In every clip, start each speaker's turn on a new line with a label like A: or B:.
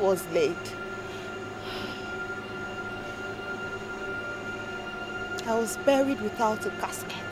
A: was laid. I was buried without a casket.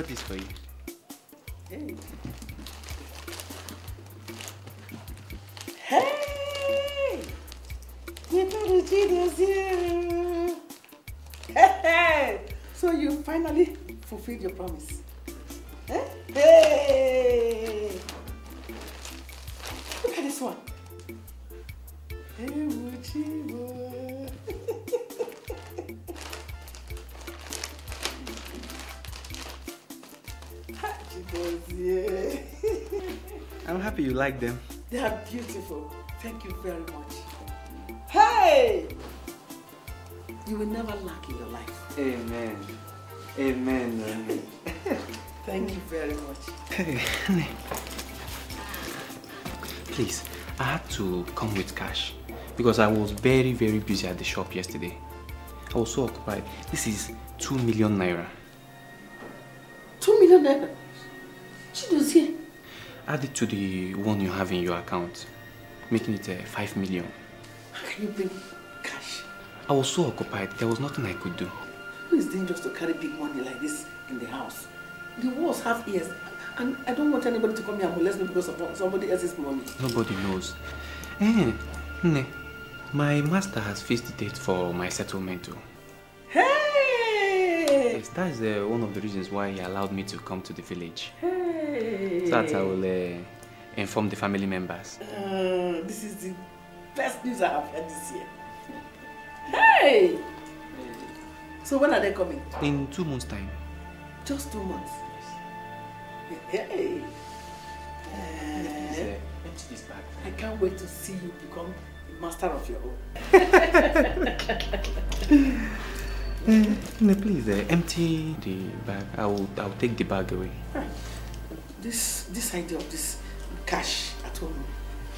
B: I brought this for you.
C: Hey. Hey! Little Gino's here. Hey! So you finally fulfilled your promise.
B: Like them.
C: They are beautiful. Thank you very much. Hey! You will never lack in your life.
B: Amen. Amen. Amen.
C: Thank you very much.
B: Please, I had to come with cash because I was very, very busy at the shop yesterday. I was so occupied. This is 2 million naira.
C: Two million naira. Chido's here.
B: Add it to the one you have in your account, making it uh, 5 million.
C: How can you bring cash?
B: I was so occupied, there was nothing I could do.
C: Who is dangerous to carry big money like this in the house? The walls have ears. And I don't want anybody to come here and molest me because of somebody else's money.
B: Nobody knows. Eh, Nne, my master has fixed the date for my settlement too.
C: Hey!
B: Yes, that is uh, one of the reasons why he allowed me to come to the village.
C: Hey!
B: So that I will uh, inform the family members.
C: Uh, this is the best news I have heard this year. Hey! So when are they coming?
B: In two months' time.
C: Just two months. Hey! Uh,
B: uh, empty this bag.
C: I can't wait to see you become master of your own.
B: Nne, please uh, empty the bag. I will, I will take the bag away.
C: This this idea of this cash at home,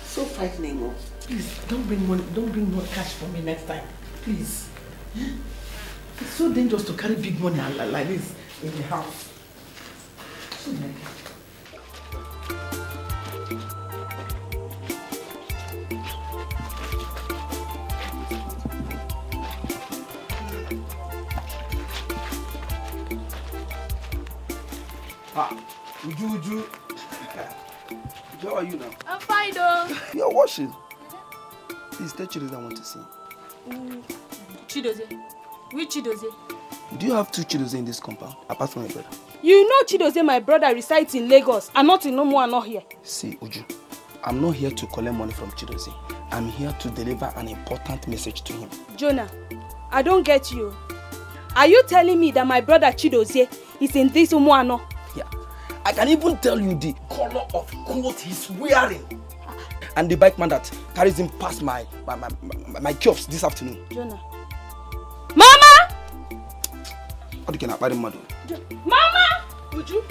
C: so frightening. Oh. Please don't bring money. Don't bring more cash for me next time. Please. It's so dangerous to carry big money like like this in the house. So
D: Ah, Uju, Uju. How are you now?
E: I'm fine though.
D: You're washing. Please tell Chidozie I want to see.
E: Chidozie. Which Chidozie?
D: Do you have two Chidozie in this compound, apart from your brother?
E: You know Chidozie, my brother, resides in Lagos and not in and not here.
D: See, Uju, I'm not here to collect money from Chidozie. I'm here to deliver an important message to him.
E: Jonah, I don't get you. Are you telling me that my brother Chidozie is in this Umuano?
D: Yeah. I can even tell you the color of coat he's wearing. And the bike man that carries him past my my, my, my, my kiosk this afternoon.
E: Jonah. Mama!
D: What can I buy mother?
E: Jo Mama! Uju?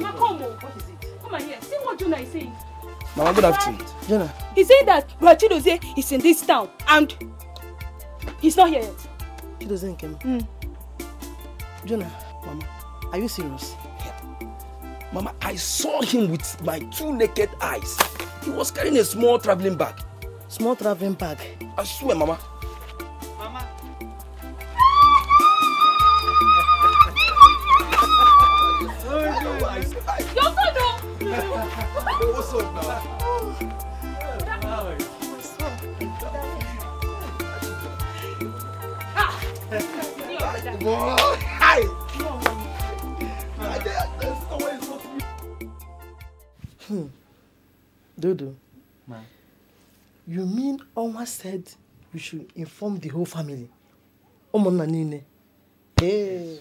E: Mama, come on. What is it? Come on here. See what Jonah is saying.
D: Mama, good afternoon. Jonah.
E: He's saying that Brother Chidozie is in this town and he's not here yet.
F: Chidozie Nkem.
E: Mm.
F: Jonah, Mama, are you serious?
D: Mama, I saw him with my two naked eyes. He was carrying a small traveling bag.
F: Small traveling bag.
D: I swear, Mama.
B: Mama.
E: Your son,
D: What's up now?
E: that.
D: Boy, hi.
F: Hmm. Dodo,
B: Ma.
F: you mean Oma said we should inform the whole family? Omona Nine. Hey.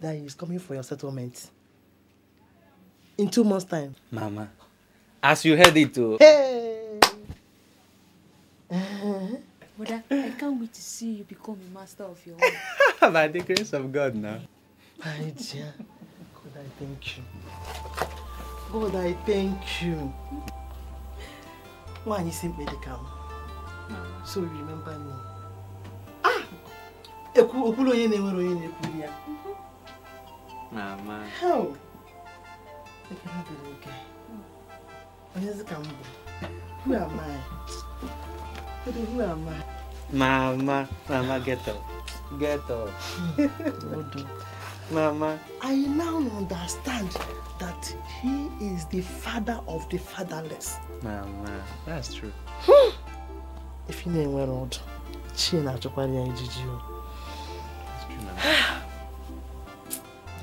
F: That he is coming for your settlement. In two months' time.
B: Mama, as you heard it, oh.
F: Hey.
E: Brother, I can't wait to see you become a master of your own.
B: By the grace of God now.
F: My dear, God, I thank you. God, I thank you. Why you sent me the cam?
B: Mama.
F: So you remember me. Ah! Ekwu okwulu onye na-enwere onye na-ekwu ya.
B: Mama.
F: How? Ekele dịrị gị. Onyezi ka m bụ. Who am I? Kedu who am I?
B: Mama. Mama, get up. Get up.
F: Odo.
B: Mama.
F: I now understand that he is the father of the fatherless.
B: Mama. That's true. Hmm.
F: If you na-enwere ọdụ, chi na-achọkwara ya ijiji.
B: That's true, Mama. Ah.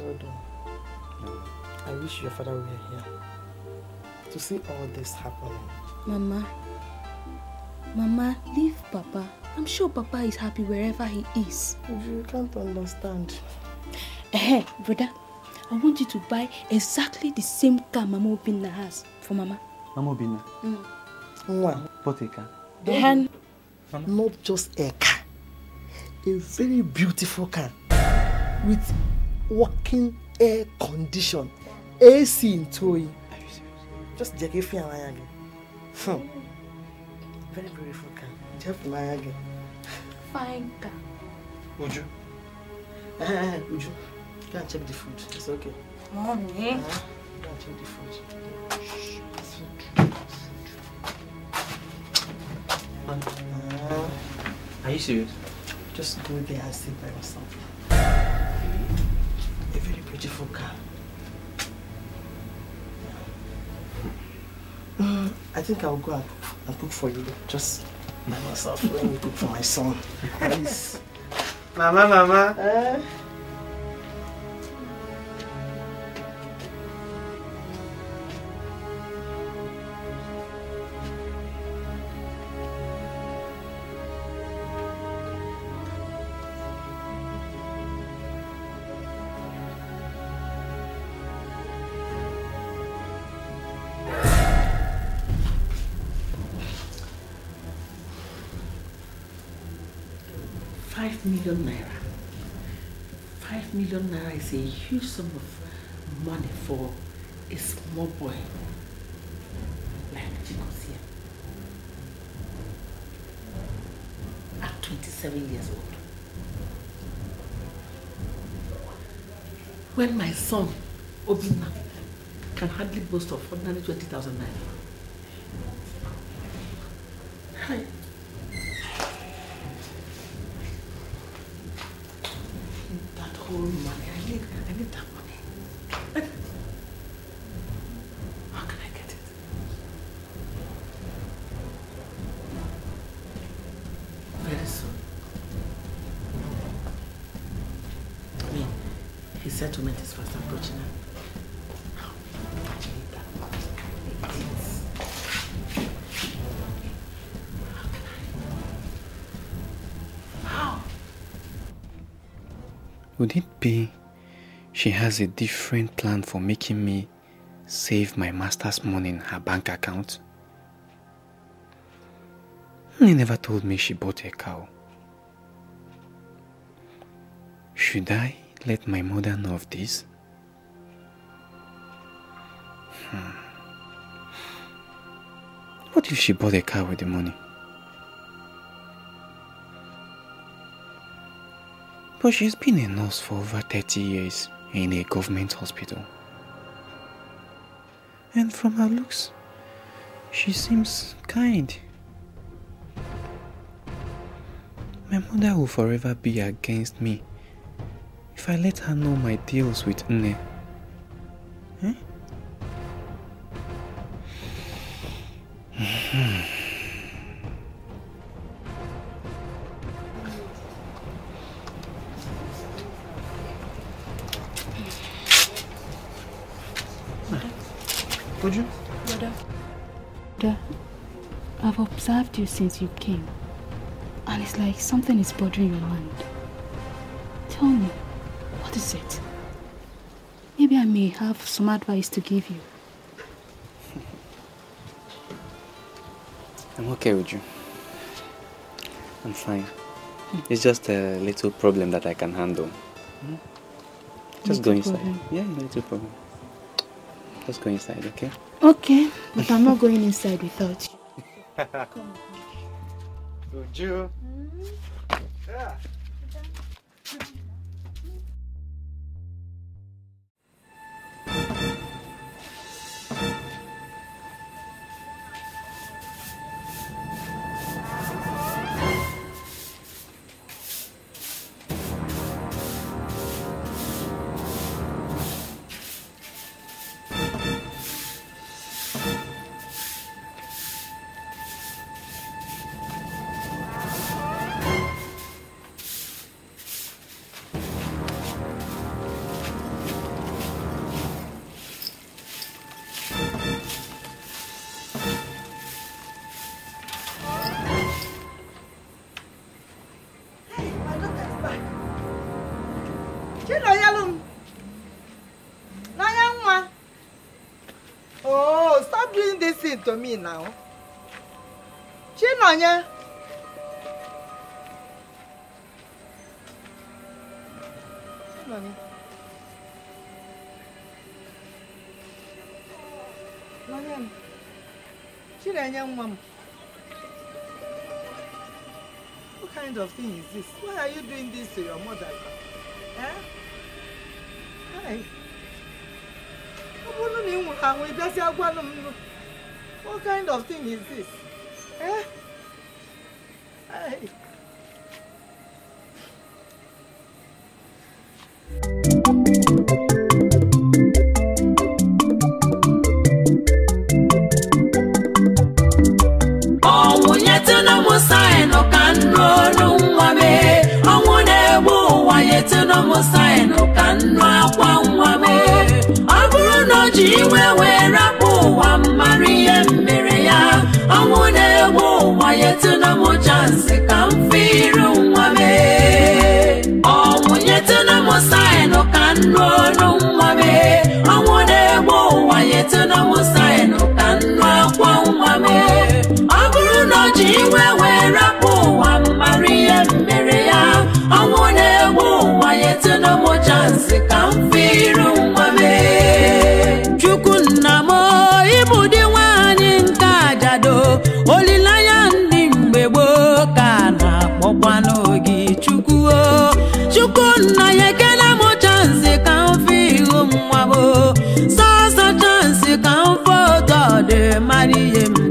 F: Odo,
B: Mama.
F: I wish your father were here to see all this happening.
E: Mama, Mama, leave Papa. I'm sure Papa is happy wherever he is.
F: You can't understand.
E: Eh, brother, I want you to buy exactly the same car Mama Obinna has for Mama.
B: Mama Obinna.
F: Nwa,
B: Poteka.
E: And
F: not just a car, a very beautiful car with working air condition, AC in towing.
B: Are?
F: Just jẹ́ kí fi àwọn aya. Hmm. Very beautiful car. Jẹ́ fún aya gẹ̀.
E: fine car.
B: Uju.
F: Eh, eh, eh, Uju, go and check the food. It's okay.
E: Mommy.
F: Uh, go and check the food. Uh,
B: Are you serious?
F: just go there and sit by yourself. A very beautiful car. Mm, I think I'll go and cook, and cook for you. Just by myself. Let me cook for my son. Please.
B: Mama, Mama.
F: Eh?
C: A huge sum of money for a small boy like Chikosia. At 27 years old. When my son, Obinna, can hardly boast of ordinary 20,000 naira. Hi. that whole money. I need, I need that money. How can I get it? Very soon. I mean, his settlement is fast approaching. How?
B: Would it be she has a different plan for making me save my master's money in her bank account? He never told me she bought a cow. Should I let my mother know of this? Hmm. What if she bought a car with the money? But she's been a nurse for over 30 years in a government hospital. And from her looks, she seems kind. My mother will forever be against me if I let her know my deals with Nne. Eh?
G: Uju?
H: Brother. Brother, I've observed you since you came. And it's like something is bothering your mind. Tell me, what is it? Maybe I may have some advice to give you.
B: I'm okay with you. I'm fine. It's just a little problem that I can handle. Hmm? Just go inside.
H: problem.
B: Yeah, little problem. Just go inside, okay?
H: Okay, but I'm not going inside without you.
B: Uju.
G: Doing this thing to me now. Chinonye. Chinonye. Nanya m. Chinenye nwa m. What kind of thing is this? Why are you doing this to your mother? Eh? Hi. Ọ bụrụ na ị nwụrụ anwụ ị bịasịa gwanụ m nụ. What kind of thing is this?
I: Ụwa nyetụnụ m chansị ka m fe iru nwa mee chukwu nna m ịbụ dị nwaanyị nke ajado olileanya ndị mgbe gboo ka na-akpọkwa n'oge chukwu chukwu nna ya ekele m chansị ka m fe ihu nwa m. Sọsọ chansị ka m foto dị mara ihe mere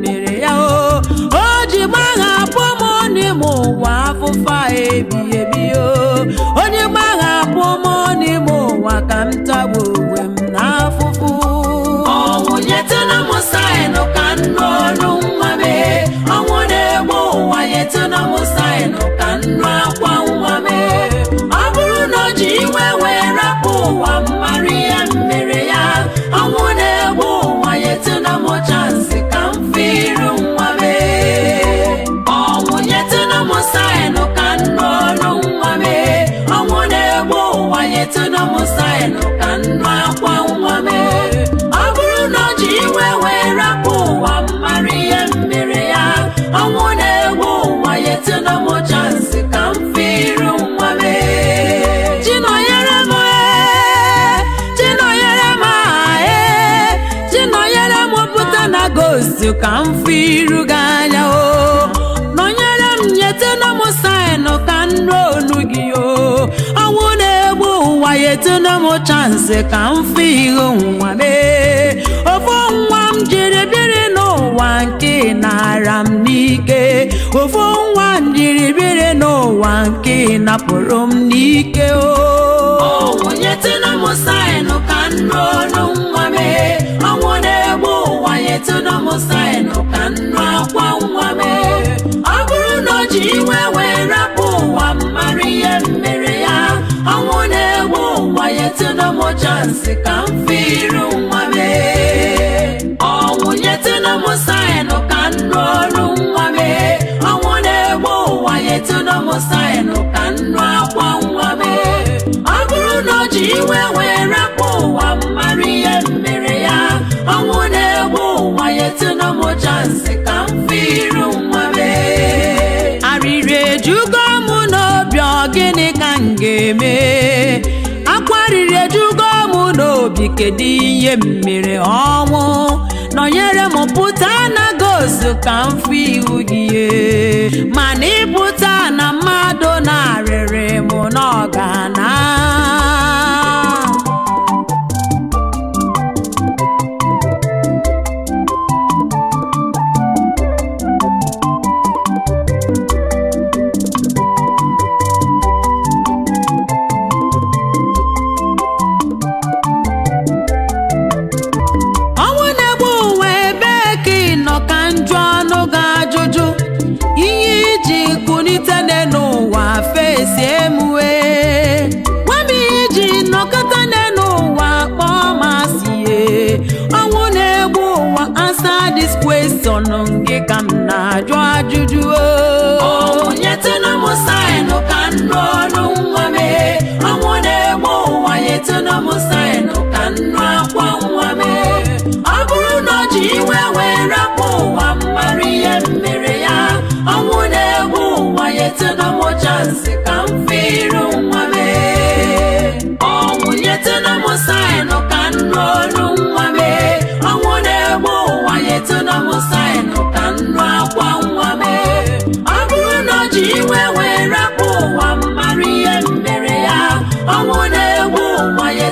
I: nyetụna m chansị ka m ihu nwa mee ofu nwa m jiri biri n'ụwa nke nara m n'ike ofu nwa m jiri biri n'ụwa nke napụrụ m n'ike o ọnwụ nyetụna m saịnụ ka nrụ onu nwa mee ọnwụ na-egbu ụwa nyetụna m saịnụ ka nrụ akwa nwa mee ọ bụrụ na o ji iwe wee rapụ ụwa mara ihe mere nsị ka m firu nwa m ọnwụ nyetụna m sayịnụ ka m nụ nwa m ọnwụ na-egbu ụwa nyetụna m sayịnụ ka m akwa nwa m ọ bụrụ na o ji iwe wee rapụ ụwa mmarụ ihe mmiri ya ọnwụ na-egbu ụwa nyetụna m chansị ka m firu nwa m arịrị
G: ejugo m n'obi ọ gịnị ka m ga-eme kedu ihe mere? Ọnwụ. Nọnyere m pụta na gozu ka m fụ ihu gị. Mana ịpụta na mmadụ na-arịrị m n'ọgana nyetụnụ m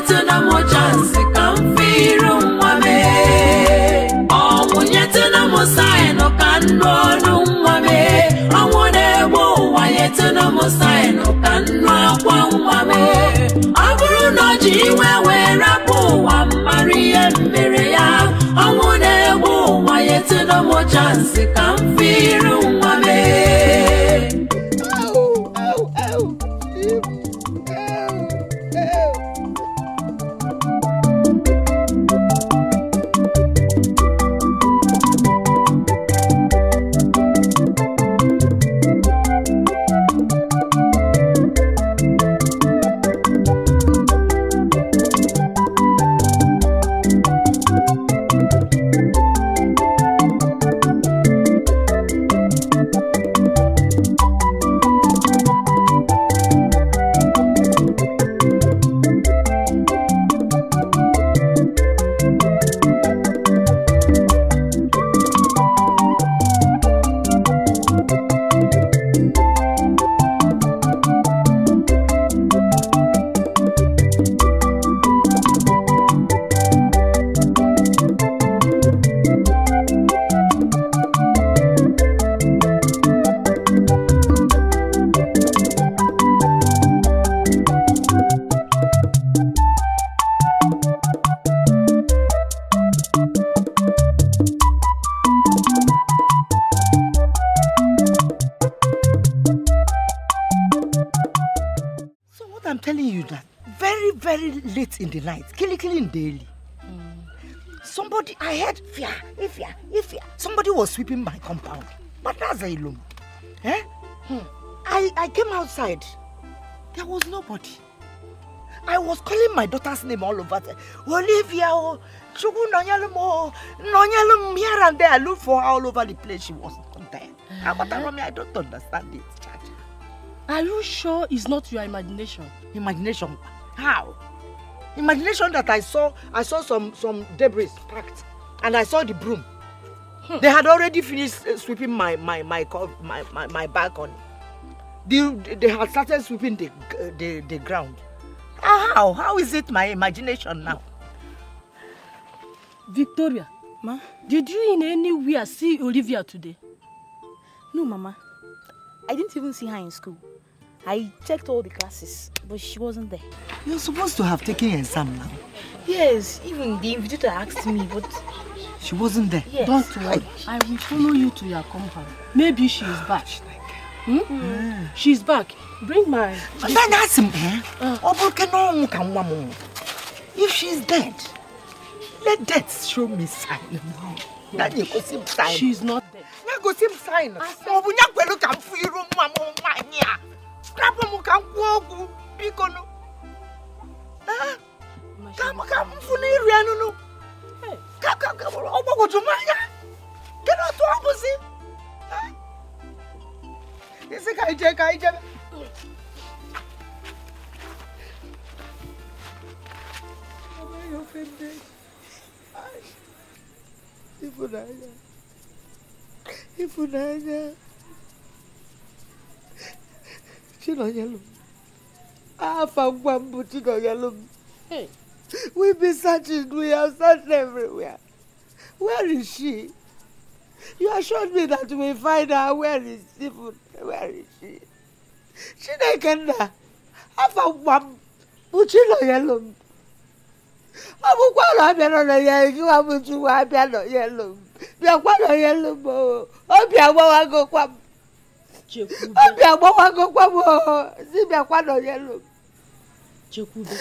G: ụwa nyetụnụ m chansị ka m fee iru nwa mee ọnwụ nyetụnụ m saịnụ ka nnụ ọnụ nwa mee ọnwụ na-egbu ụwa nyetụnụ m saịnụ ka nnụ akwa nwa mee ọ bụrụ na ọ ji na-egbu ụwa nyetụnụ m chansị ka nwa mee
J: late in the night, killing, killing daily. Somebody, I heard fear, fear, fear. Somebody was sweeping my compound. But that's a ilum. Eh? I, I came outside. There was nobody. I was calling my daughter's name all over. there. Olivia, oh, Chukwu Nonyelum, oh, Nonyelum, here and there. I looked for her all over the place. She was not there. Uh -huh. I don't understand it, Chad.
K: Are you sure it's not your imagination?
J: Imagination? How? Imagination that I saw, I saw some some debris packed, and I saw the broom. They had already finished uh, sweeping my my my my my, my balcony. The, they had started sweeping the g- the the ground. How? How is it my imagination now?
K: Victoria,
H: Ma?
K: did you in anywhere see Olivia today?
H: No, Mama. I didn't even see her in school. I checked all the classes, but she wasn't there.
J: You're supposed to have taken an exam now.
H: Yes, even the invigilator asked me, but
J: She wasn't there.
H: yes.
K: Don't worry. I will follow you to your compound. Maybe she is back. Hmm? She's back. Bring my.
J: That, that's him, eh? Ọ bụrụ ke na ọnwụ ka nwa m nwụrụ. If she's dead, let death show me sign. Ya na-egosi m sign.
K: She's not dead.
J: Ya gosi m sign. Ọ bụ ya kwelu ka m bikono
L: ah, kamufuna irya nuno obokujumanya kenotwambuzi ah. isikaije kaije ifunanya ifunanya chinonyelo Afangwam Butino Yalum. We be searching, we have searched everywhere. Where is she? You assured me that we find her. Where is she? Where is she? She nekenda. Afangwam Butino Yalum. Akwụkwọ ọrụ abịa nọ na ya eji wa bụ ji wa abịa nọ ya lụm. Bịakwa nọ ya lụm o. Obi agbawago kwa m o. Si bịakwa nọ ya elu m.
K: Chekwube,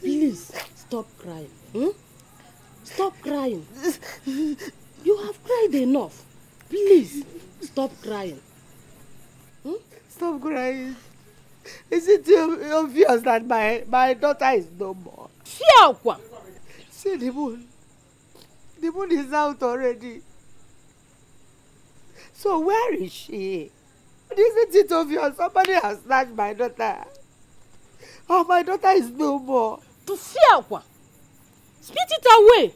K: please stop crying. Hmm? Stop crying. You have cried enough. Please stop crying.
L: Stop crying. Is it too obvious that my, my daughter is no more? See the moon. The moon is out already. So where is she? Isn't it obvious somebody has snatched my daughter? Oh, my daughter is no more.
K: To Fiakwa! Spit it away!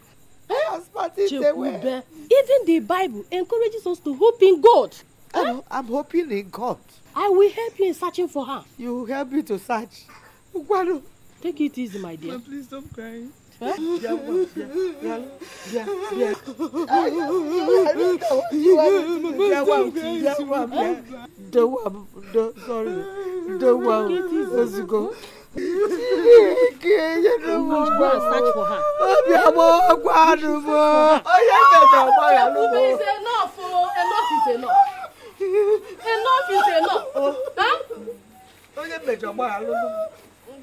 L: I have spat it away.
K: Chekwube, even the Bible encourages us to hope in God.
L: I'm, I'm hoping in God.
K: I will help you in searching for her.
L: You help me to search. Ugwano.
K: Take it easy, my dear.
L: please stop crying.
K: Huh?
L: Yeah, well, yeah, yeah, yeah, yeah. I don't know what you want me to do. Yeah, well, yeah, well, yeah. The one, the, sorry. The one, let's go. Chineke, you know what?
K: Go and search for her.
L: Obi amo agbanu mo. Oye kẹta ọmọ ya ló
K: Chekwube is
L: mọ.
K: enough, oh. Enough is enough. Enough is enough. Huh?
L: Onye mejọ ọmọ ya ló mọ.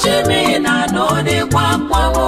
M: chimina n'onye kwakwawo.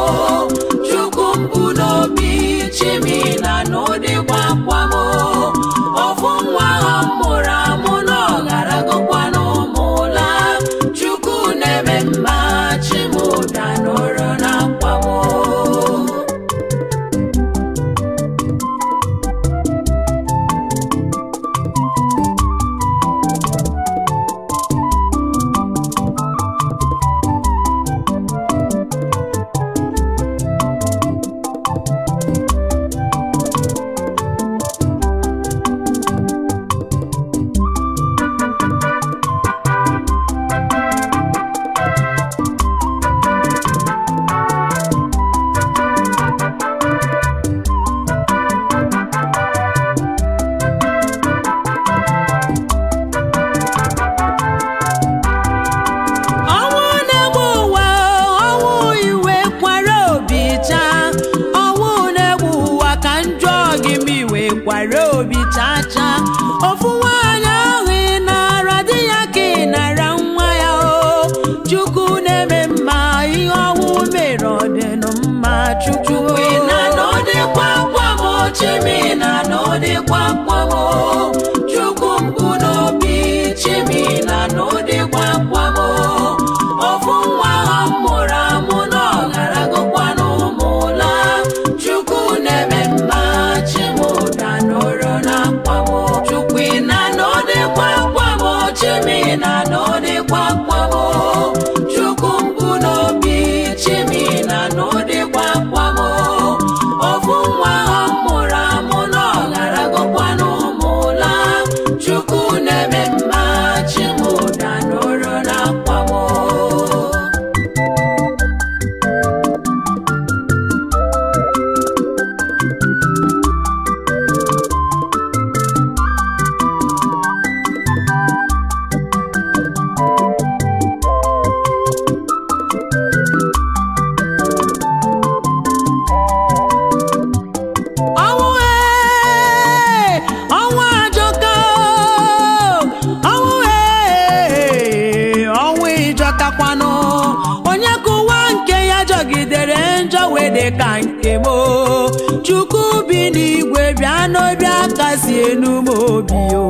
M: Chukwu
G: bi n'igwe bịa n'obi aka si enu m obi o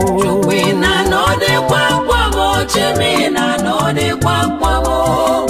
G: na n'ọdịkwa akwa m chimi na n'ọdịkwa akwa m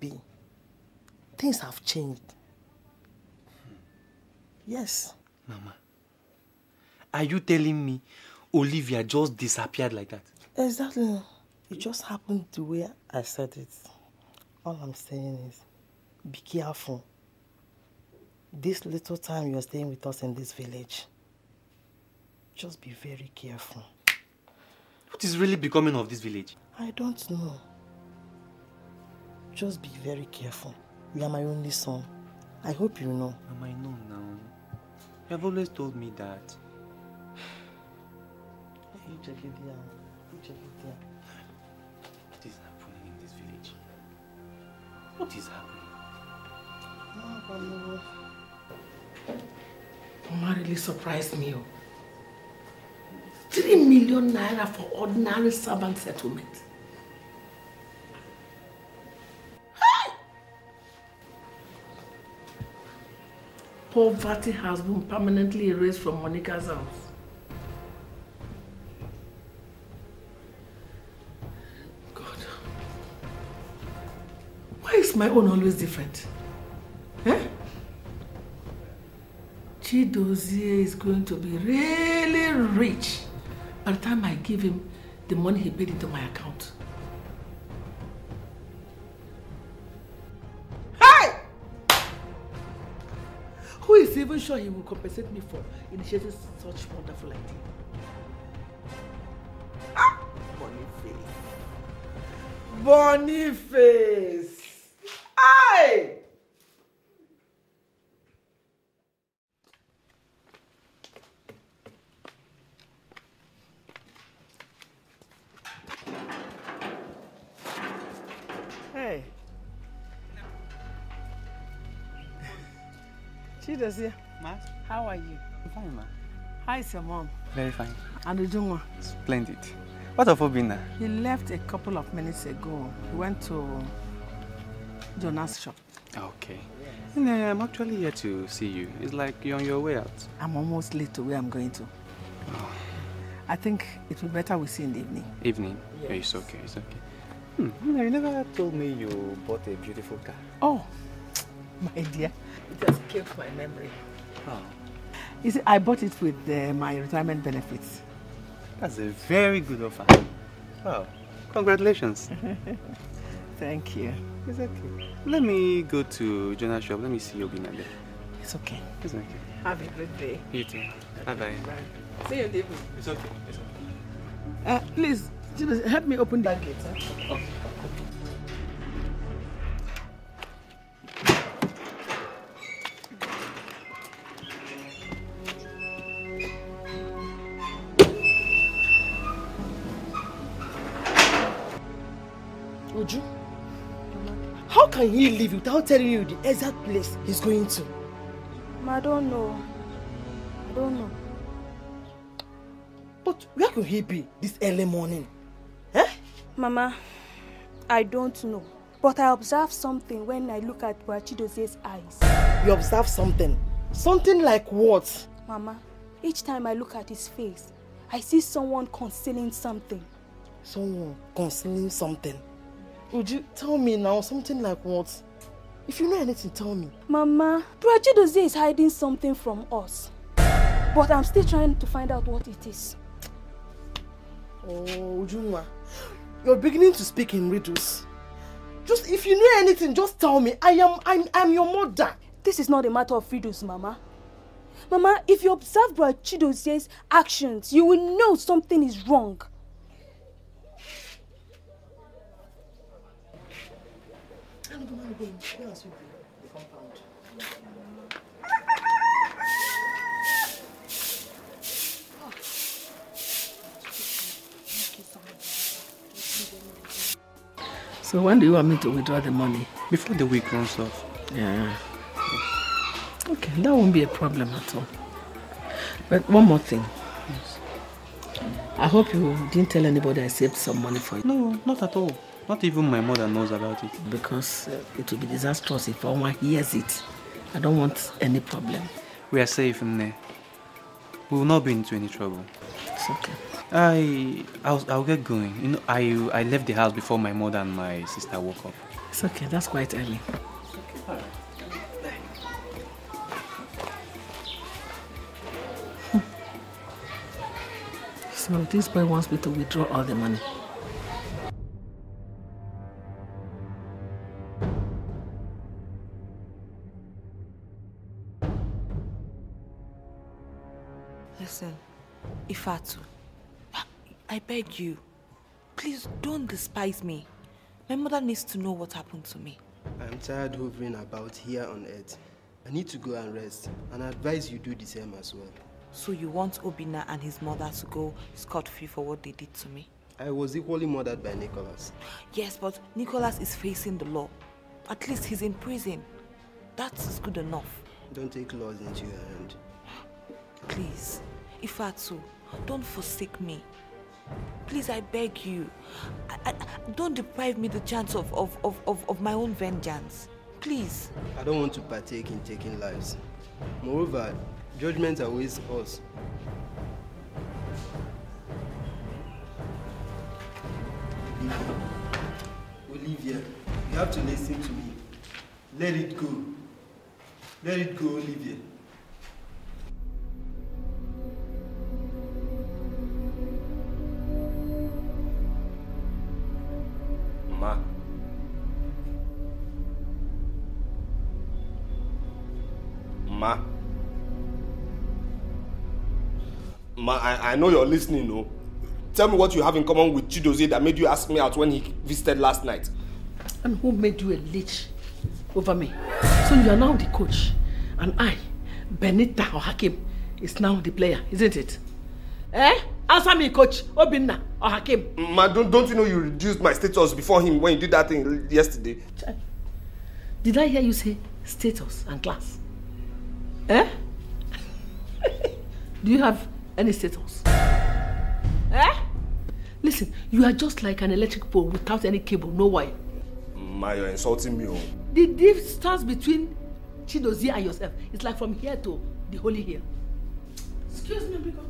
F: be. Things have changed. Yes.
B: Mama, are you telling me Olivia just disappeared like that?
F: exactly. It just happened the way i said it. All i'm saying is be careful. This little time you're staying with us in this village just be very careful.
B: What is really becoming of this village?
F: I don't know. Just be very careful. You are my only son. I hope you know.
B: Mama, I know now. You have always told me that.
F: You check it there. You check it there.
B: What is happening in this village? What is happening?
C: Mama really surprised me. oh. Three million naira for ordinary servant settlement. Poverty has been permanently erased from Monica's house. God. Why is my own always different? Eh? Chidozie is going to be really rich by the time I give him the money he paid into my account. Even sure he will compensate me for initiating such wonderful idea? Ah! Boniface. Boniface! Hey! Chidozie,
B: Ma?
C: how are you?
B: I'm fine, ma.
C: How is your mom?
B: Very fine.
C: And the Ujunwa?
B: Splendid. What of Obinna?
C: He left a couple of minutes ago. He went to Jonas' shop.
B: Okay. And, uh, I'm actually here to see you. It's like you're on your way out.
C: I'm almost late to where I'm going to. I think it will be better we see in the evening.
B: Evening? Yeah, it's okay, it's okay. Hmm. You never told me you bought a beautiful car.
C: Oh, my dear, it has killed my memory.
B: Oh.
C: You see, I bought it with uh, my retirement benefits.
B: That's a very good offer. Wow. Congratulations.
C: Thank you.
B: It's okay. Let me go to Jonah's shop. Let me see Obinna there.
C: It's okay.
B: It's okay.
C: Have a great day.
B: You too. Bye bye.
C: See you in the evening.
B: It's okay. It's okay.
C: Uh, please, help me open that gate. Huh?
F: Uju, can he leave without telling you the exact place he's going to?
E: I don't know. I don't know.
F: But where could he be this early morning? Eh?
E: Mama, I don't know. But I observe something when I look at Brachidozie's eyes.
F: You observe something. Something like what?
E: Mama, each time I look at his face, I see someone concealing something.
F: Someone concealing something. Would you tell me now something like what? If you know anything, tell me.
E: Mama, Brachidozie is hiding something from us. But I'm still trying to find out what it is.
F: Oh, Ujunwa, you're beginning to speak in riddles. Just if you know anything, just tell me. I am I'm I'm your mother.
E: This is not a matter of riddles, Mama. Mama, if you observe Brachidozie's actions, you will know something is wrong.
C: So when do you want me to withdraw the money?
B: Before the week runs off.
C: Yeah. Okay, that won't be a problem at all. But one more thing. Yes. I hope you didn't tell anybody I saved some money for you.
B: No, not at all. Not even my mother knows about it.
C: Because uh, it will be disastrous if Oma hears it. I don't want any problem.
B: We are safe in there. We will not be into any trouble.
C: It's okay.
B: I, I'll, I'll get going. You know, I, I left the house before my mother and my sister woke up.
C: It's okay, that's quite early. So this boy wants me to withdraw all the money.
A: Ifatu, ah, I beg you, please don't despise me. My mother needs to know what happened to me.
N: I'm tired hovering about here on earth. I need to go and rest, and I advise you do the same as well.
A: So you want Obinna and his mother to go scot-free for what they did to me?
N: I was equally murdered by Nicholas.
A: Yes, but Nicholas is facing the law. At least he's in prison. That is good enough.
N: Don't take laws into your hand.
A: Please, Ifatu, don't forsake me. Please, I beg you. I, I, don't deprive me the chance of, of, of, of, of my own vengeance. Please.
N: I don't want to partake in taking lives. Moreover, judgment awaits us. Olivia, you have to listen to me. Let it go. Let it go, Olivia.
O: Ma, I, I know you're listening, no? Tell me what you have in common with Chidozie that made you ask me out when he visited last night.
C: And who made you a leech over me? So you are now the coach. And I, Benita or Hakim, is now the player, isn't it? Eh? Answer me, coach. Obinna or Hakim.
O: Ma, don't, don't you know you reduced my status before him when you did that thing yesterday?
C: Did I hear you say status and class? Eh? Do you have any status? Eh? Listen, you are just like an electric pole without any cable, no wire.
O: Ma, you're insulting me. Oh.
C: The distance between Chidozie and yourself is like from here to the holy hill. Excuse me, Biko.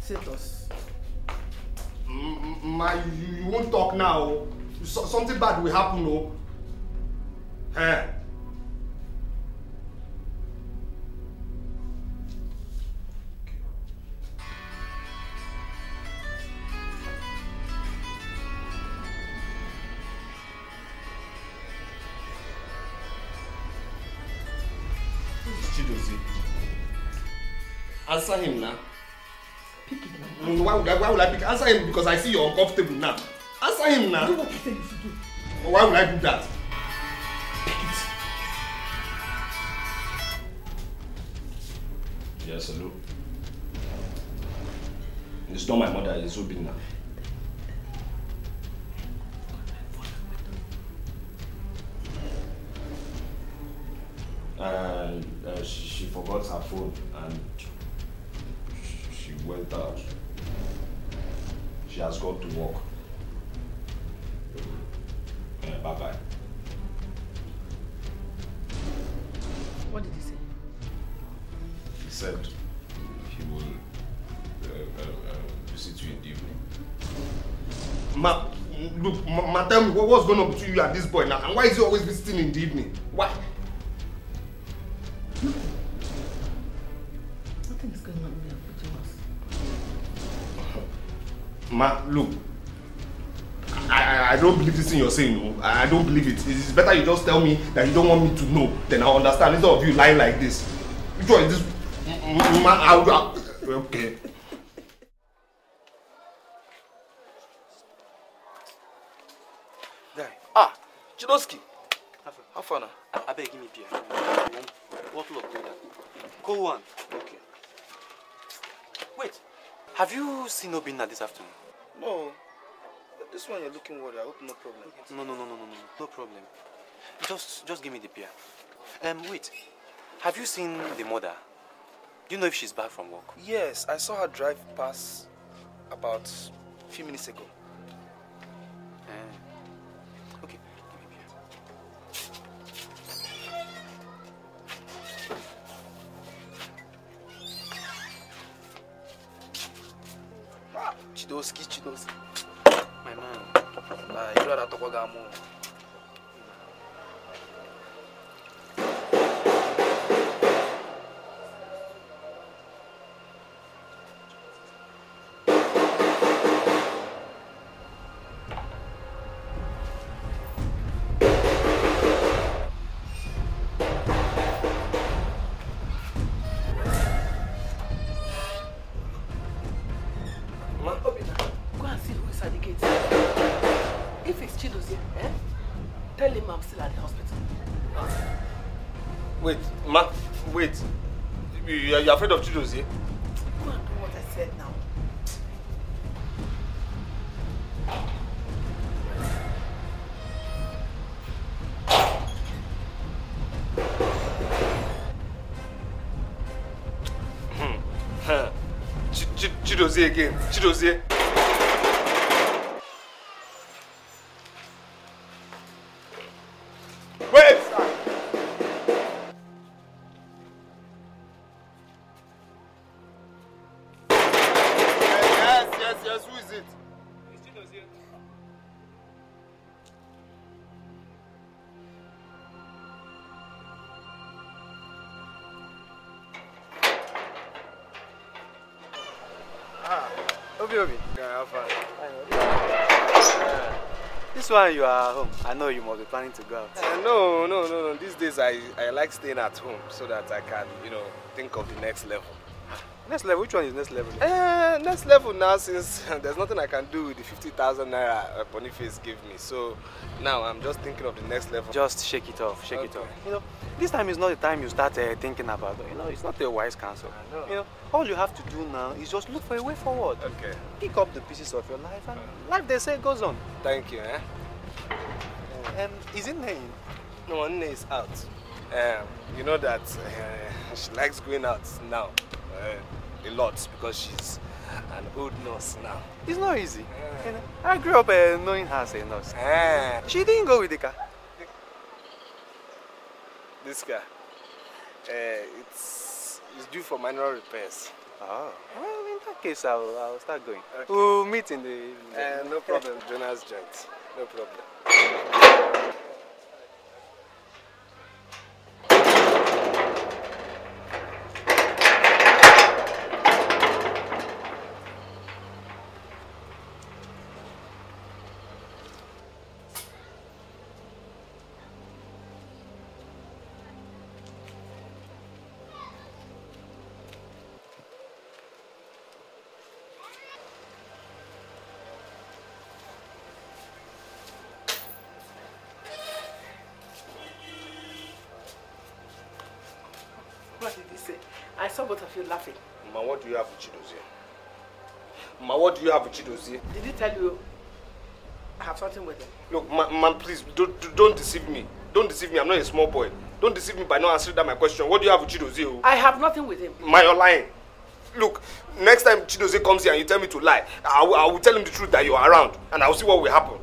C: Status.
O: M- Ma, you, you won't talk now. oh. So, something bad will happen, oh. Eh? Answer him now.
C: Pick it now.
O: Mm, Why would I, why would I pick? Answer him because I see you're uncomfortable now. Answer him now.
C: Do what I said you should do.
O: Why would I do that? Pick it. Yes, hello. It's not my mother, it's Obinna. And uh, she, she forgot her phone and she, she went out. She has got to work. Uh, bye bye.
C: What did he say?
O: He said he will uh, uh, visit you in the evening. Ma, look, ma, ma, tell me what, what's going on between you and this boy now, and why is he always visiting in the evening? Why?
C: Nothing is going on here
O: Ma, look, I, I, I don't believe this thing you're saying. No, I I don't believe it. It's better you just tell me that you don't want me to know. Then I'll understand instead of you lying like this. Which one is this? M- m- Ma, I'll, I'll, okay.
D: Guy. Ah, Chidoski. How far now?
B: I beg, give me beer. What luck do that? Cold one. Okay. Wait, have you seen Obinna this afternoon?
D: No. But this one you're looking worried. I hope no problem.
B: No, no, no, no, no, no, no problem. Just, just give me the beer. Um, wait. Have you seen the mother? Do you know if she's back from work?
D: Yes, I saw her drive past about a few minutes ago.
B: Eh.
D: Ah, Chidoski, Chidoski.
B: My man.
D: Nah, you
C: gate. If it's Chidozie, eh? Tell him I'm still at the hospital.
O: Wait, Ma, wait. You, you're you're afraid of Chidozie?
C: Go and do what I said now.
O: Ch- Chidozie again. Chidozie.
B: You are home. I know you must be planning to go out.
O: Uh, no, no, no, no. These days I, I like staying at home so that I can, you know, think of the next level.
B: Next level? Which one is next level?
O: Uh, next level now since there's nothing I can do with the 50,000 naira uh, Boniface gave me. So now I'm just thinking of the next level.
B: Just shake it off, shake
O: Okay.
B: it off. You know, this time is not the time you start uh, thinking about. You know, it's not a wise counsel.
O: Know.
B: You know, all you have to do now is just look for a way forward.
O: Okay.
B: Pick up the pieces of your life, and life they say goes on.
O: Thank you, eh?
B: Um, is it name?
O: No, Nne is out. Um, you know that uh, she likes going out now. Uh, a lot because she's an old nurse now.
B: It's not easy. You know, I grew up uh, knowing her as a nurse. She didn't go with the car.
O: this guy. Uh, it's, it's due for minor repairs.
B: Oh, well, in that case, I'll, I'll start going. We'll meet in the.
O: Uh, no problem, Jonas joint. No problem.
C: What did he say? I saw both of you laughing.
O: Ma, what do you have with Chidozie? Ma, what do you have with Chidozie?
C: Did he tell you I have something with him?
O: Look, ma, man, please, don't, don't deceive me. Don't deceive me. I'm not a small boy. Don't deceive me by not answering that my question. What do you have with Chidozie? oh?
C: I have nothing with him.
O: Ma, you're lying. Look, next time Chidozie comes here and you tell me to lie, I will, I will tell him the truth that you are around, and I will see what will happen.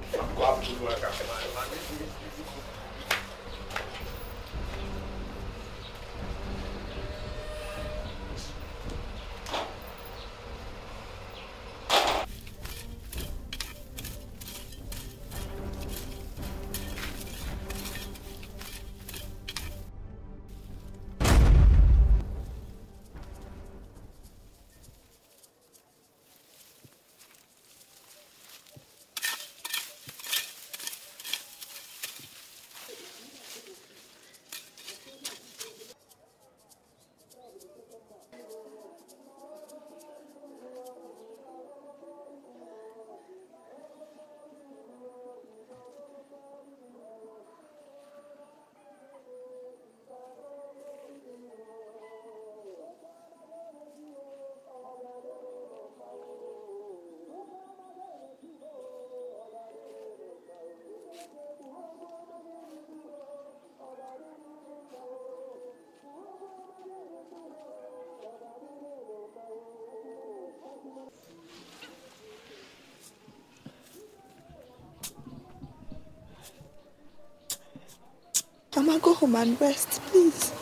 P: Mama, go home and rest, please.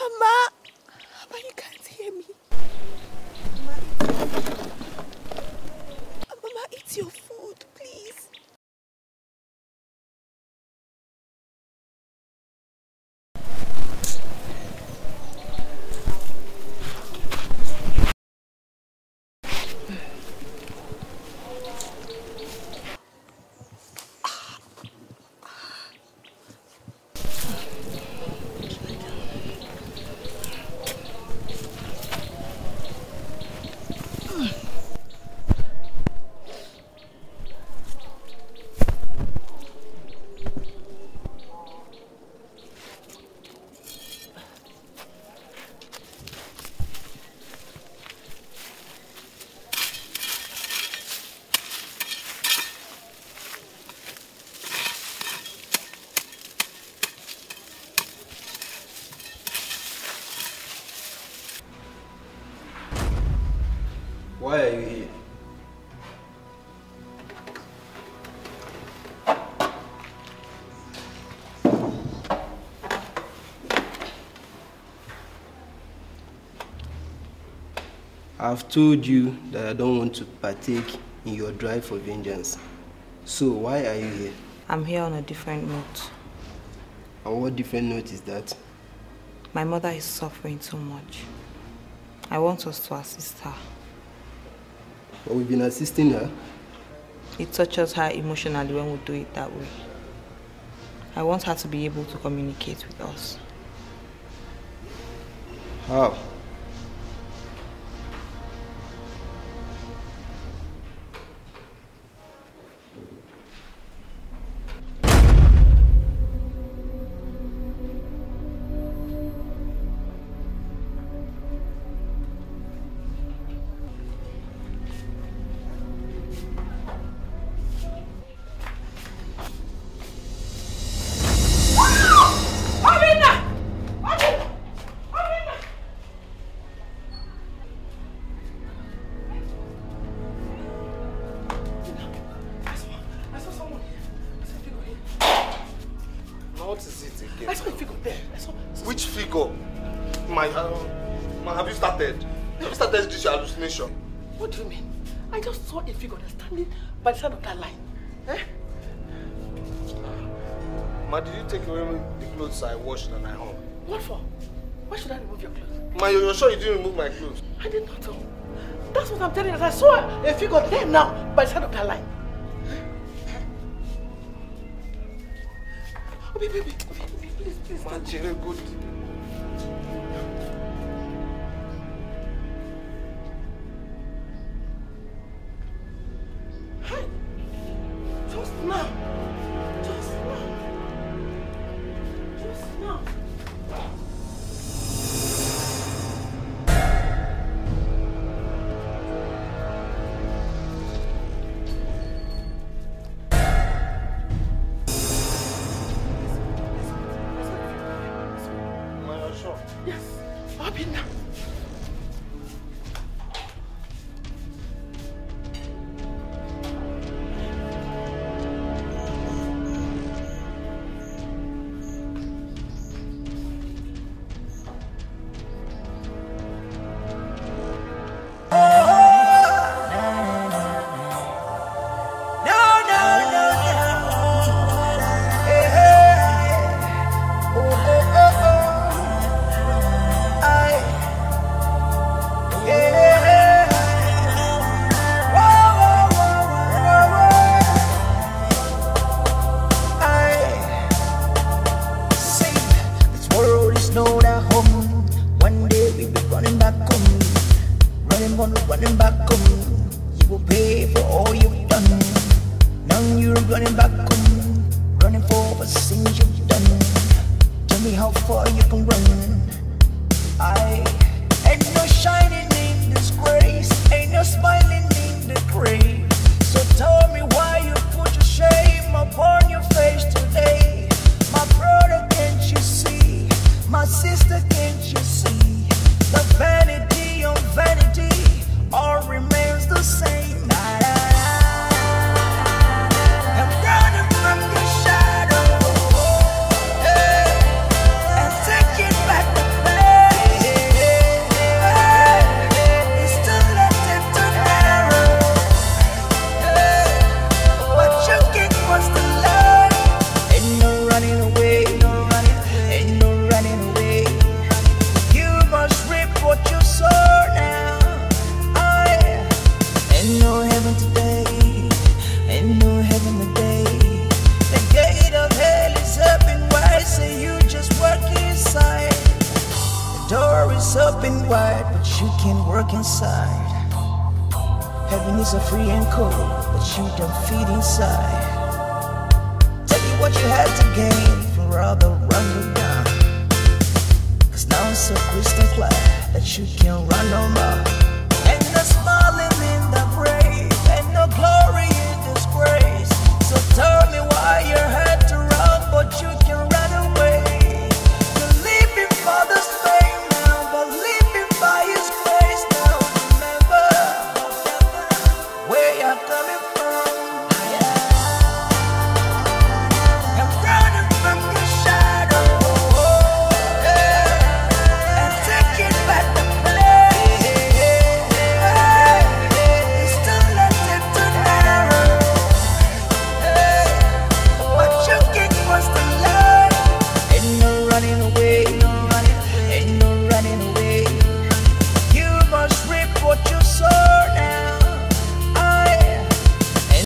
P: Mama. Mama, you can't hear me. Mama,
N: I've told you that I don't want to partake in your drive for vengeance. So why are you here?
A: I'm here on a different note.
N: And what different note is that?
A: My mother is suffering too much. I want us to assist her.
N: But we've been assisting her?
A: It touches her emotionally when we do it that way. I want her to be able to communicate with us.
N: How?
Q: now